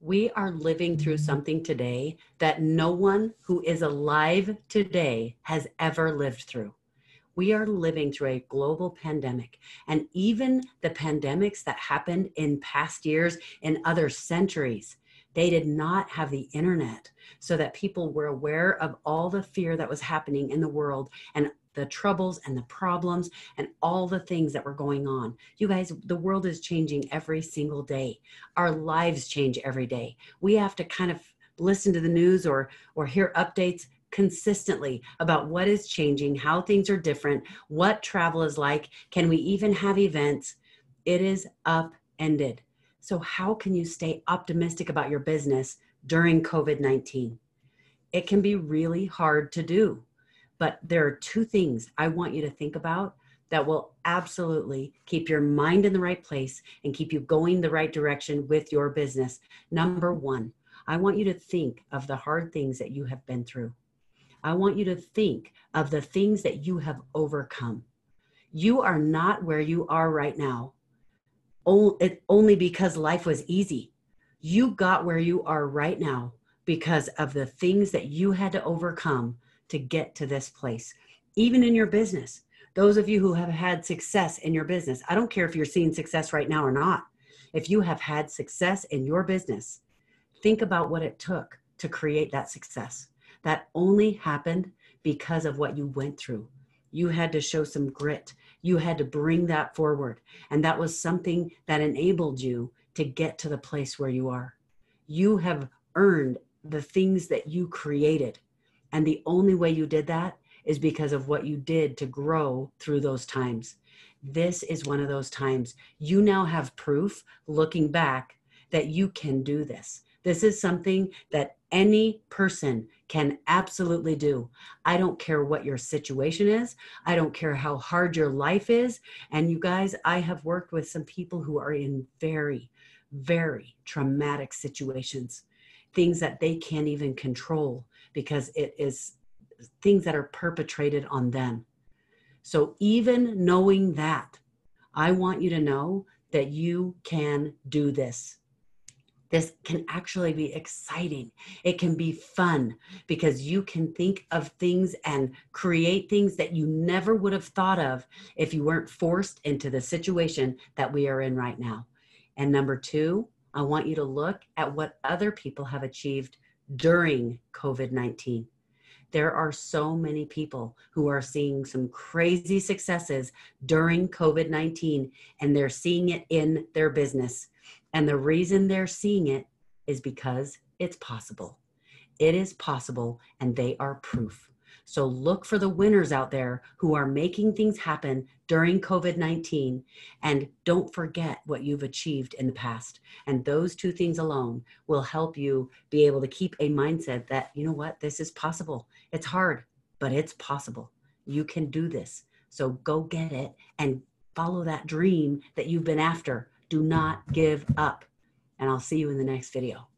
We are living through something today that no one who is alive today has ever lived through. We are living through a global pandemic, and even the pandemics that happened in past years in other centuries, they did not have the internet so that people were aware of all the fear that was happening in the world and the troubles and the problems and all the things that were going on. You guys, the world is changing every single day. Our lives change every day. We have to kind of listen to the news or or hear updates consistently about what is changing, how things are different, what travel is like, can we even have events? It is upended. So how can you stay optimistic about your business during COVID-19? It can be really hard to do but there are two things I want you to think about that will absolutely keep your mind in the right place and keep you going the right direction with your business. Number one, I want you to think of the hard things that you have been through. I want you to think of the things that you have overcome. You are not where you are right now only because life was easy. You got where you are right now because of the things that you had to overcome to get to this place, even in your business. Those of you who have had success in your business, I don't care if you're seeing success right now or not. If you have had success in your business, think about what it took to create that success. That only happened because of what you went through. You had to show some grit. You had to bring that forward. And that was something that enabled you to get to the place where you are. You have earned the things that you created. And the only way you did that is because of what you did to grow through those times. This is one of those times. You now have proof looking back that you can do this. This is something that any person can absolutely do. I don't care what your situation is. I don't care how hard your life is. And you guys, I have worked with some people who are in very, very traumatic situations, things that they can't even control because it is things that are perpetrated on them. So, even knowing that, I want you to know that you can do this. This can actually be exciting. It can be fun because you can think of things and create things that you never would have thought of if you weren't forced into the situation that we are in right now. And number two, I want you to look at what other people have achieved during COVID 19. There are so many people who are seeing some crazy successes during COVID 19 and they're seeing it in their business. And the reason they're seeing it is because it's possible. It is possible, and they are proof. So look for the winners out there who are making things happen during COVID 19 and don't forget what you've achieved in the past. And those two things alone will help you be able to keep a mindset that, you know what, this is possible. It's hard, but it's possible. You can do this. So go get it and follow that dream that you've been after. Do not give up. And I'll see you in the next video.